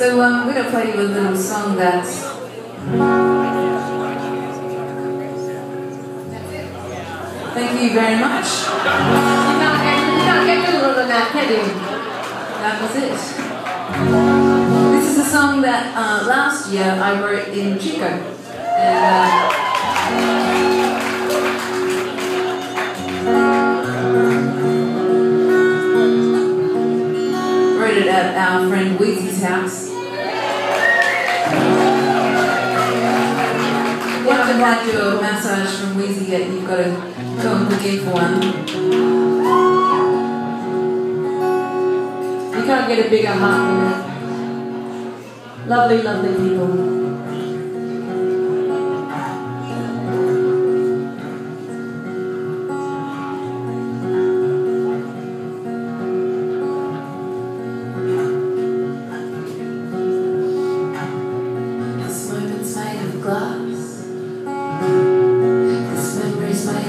So um, we're going to play you a little song that's. Thank you very much. You can't get, you can't get cooler than that, can you? That was it. This is a song that uh, last year I wrote in Chico. And, uh, If you your massage from Wheezy yet, you've got to go and book in for one. You can't get a bigger heart than that. Lovely, lovely people.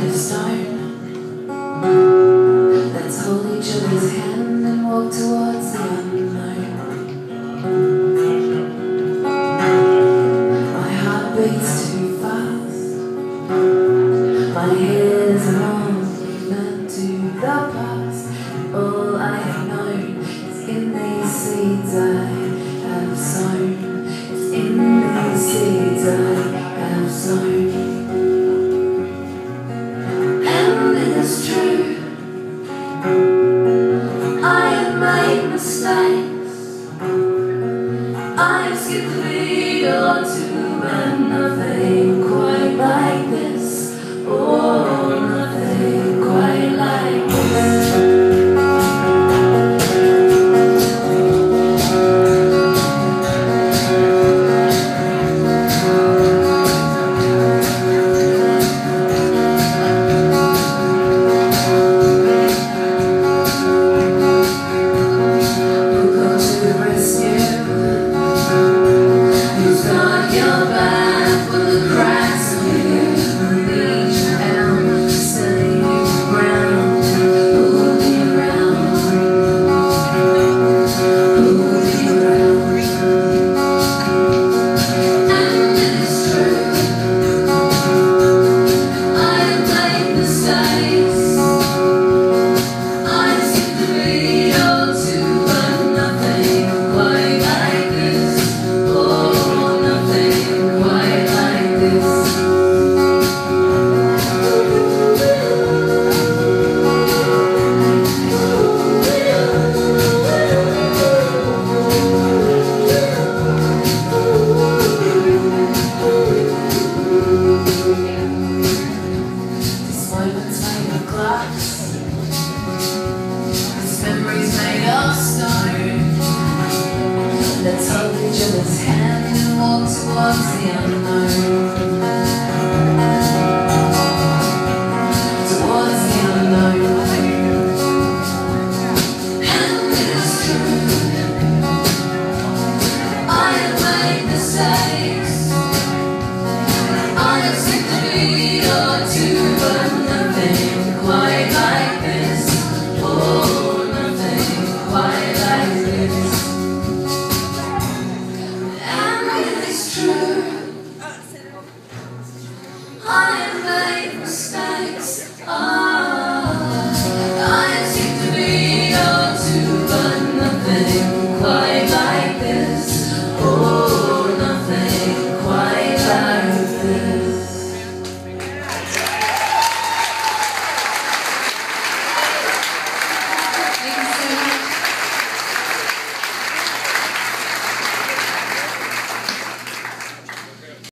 Memory's I have made mistakes. that each other's hand and walked towards the unknown. I am made.